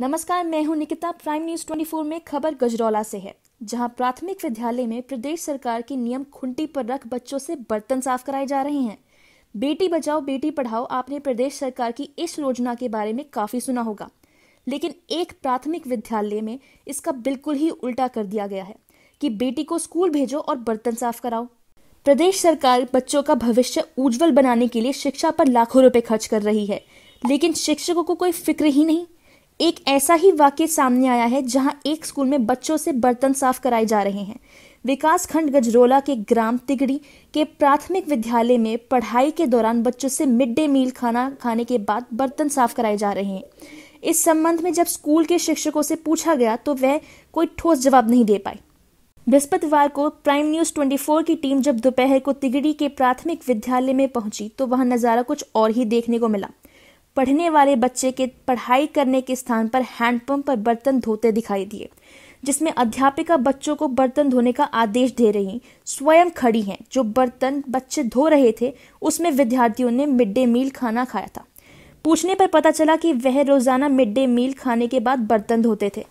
नमस्कार, मैं हूँ निकिता प्राइम न्यूज़ 24 में खबर गजरौला से है, जहाँ प्राथमिक विद्यालय में प्रदेश सरकार के नियम खुंटी पर रख बच्चों से बर्तन साफ़ कराए जा रहे हैं। बेटी बचाओ, बेटी पढ़ाओ, आपने प्रदेश सरकार की इस योजना के बारे में काफ़ी सुना होगा, लेकिन एक प्राथमिक विद्यालय में इसका बिल्कुल ही उल्टा कर दिया गया है कि बेटी को स्कूल भेजो और बर्तन साफ़ कराओ। प्रदेश सरकार बच्चों का भविष्य उज्जवल बनाने के लिए शिक्षा पर लाखों रुपए खर्च कर रही है, लेकिन शिक्षकों को कोई फ़िक्र ही नहीं। एक ऐसा ही वाक्य सामने आया है जहाँ एक स्कूल में बच्चों से बर्तन साफ़ कराए जा रहे हैं। विकास खंड गजरोला के ग्राम तिगड़ी के प्राथमिक विद्यालय में पढ़ाई के दौरान बच्चों से मिड डे मील खाना खाने के बाद बर्तन साफ़ कराए जा रहे हैं। इस संबंध में जब स्कूल के शिक्षकों से पूछा गया तो वह कोई ठोस जवाब नहीं दे पाए। बृहस्पतिवार को प्राइम न्यूज़ 24 की टीम जब दोपहर को तिगड़ी के प्राथमिक विद्यालय में पहुँची तो वहाँ नज़ारा कुछ और ही देखने को मिला। पढ़ने वाले बच्चे के पढ़ाई करने के स्थान पर हैंडपंप पर बर्तन धोते दिखाई दिए, जिसमें अध्यापिका बच्चों को बर्तन धोने का आदेश दे रही स्वयं खड़ी हैं। जो बर्तन बच्चे धो रहे थे, उसमें विद्यार्थियों ने मिड डे मील खाना खाया था। पूछने पर पता चला कि वह रोज़ाना मिड डे मील खाने के बाद बर्तन धोते थे।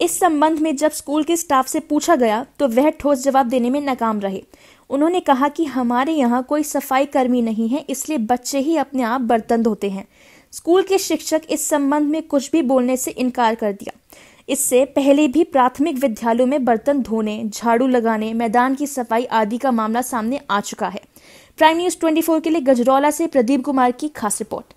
इस संबंध में जब स्कूल के स्टाफ से पूछा गया तो वह ठोस जवाब देने में नाकाम रहे। उन्होंने कहा कि हमारे यहाँ कोई सफ़ाई कर्मी नहीं है, इसलिए बच्चे ही अपने आप बर्तन धोते हैं। स्कूल के शिक्षक इस संबंध में कुछ भी बोलने से इनकार कर दिया। इससे पहले भी प्राथमिक विद्यालयों में बर्तन धोने, झाड़ू लगाने, मैदान की सफ़ाई आदि का मामला सामने आ चुका है। प्राइम न्यूज़ 24 के लिए गजरौला से प्रदीप कुमार की खास रिपोर्ट।